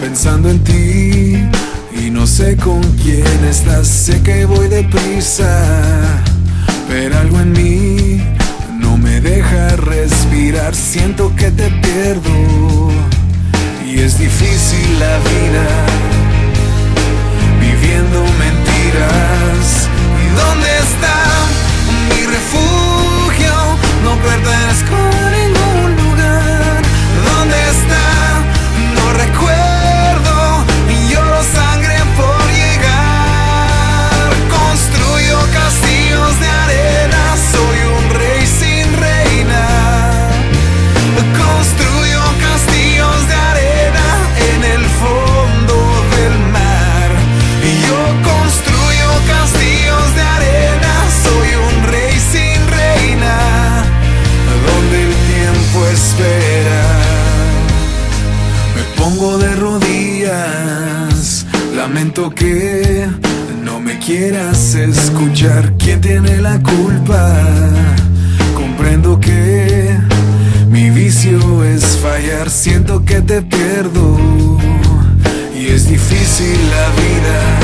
pensando en ti y no sé con quién estás. Sé que voy deprisa, pero algo en mí no me deja respirar. Siento que te pierdo y es difícil la vida Lamento que no me quieras escuchar. ¿Quién tiene la culpa? Comprendo que mi vicio es fallar, siento que te pierdo y es difícil la vida